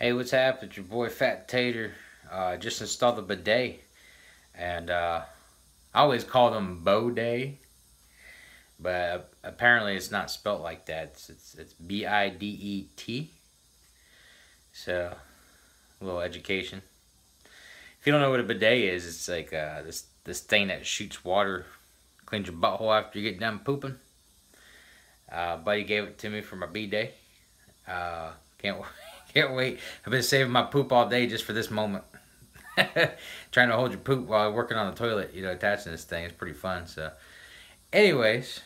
Hey, what's happening? It's your boy Fat Tater. Uh, just installed the bidet. And uh, I always call them Baudet. But apparently it's not spelt like that. It's, it's, it's B-I-D-E-T. So, a little education. If you don't know what a bidet is, it's like uh, this, this thing that shoots water, cleans your butthole after you get done pooping. Uh, buddy gave it to me for my B-day. Uh, can't Can't wait. I've been saving my poop all day just for this moment. Trying to hold your poop while working on the toilet, you know, attaching this thing. It's pretty fun. So, anyways,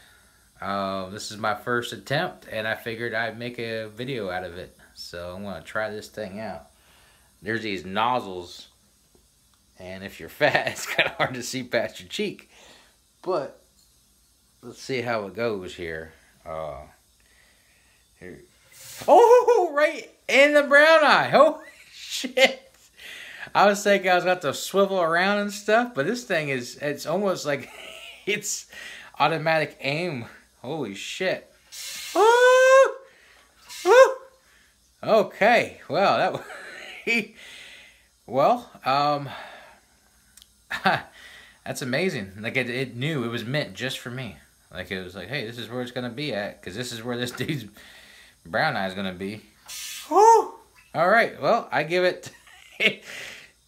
uh, this is my first attempt, and I figured I'd make a video out of it. So I'm going to try this thing out. There's these nozzles, and if you're fat, it's kind of hard to see past your cheek. But, let's see how it goes here. Uh, here. Oh, right in the brown eye. Oh, shit. I was thinking I was about to swivel around and stuff, but this thing is, it's almost like it's automatic aim. Holy shit. Okay, well, that was, well, um, that's amazing. Like, it, it knew it was meant just for me. Like, it was like, hey, this is where it's to be at, because this is where this dude's brown eye is to be. All right, well, I give it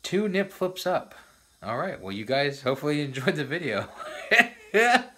two nip flips up. All right, well, you guys hopefully enjoyed the video.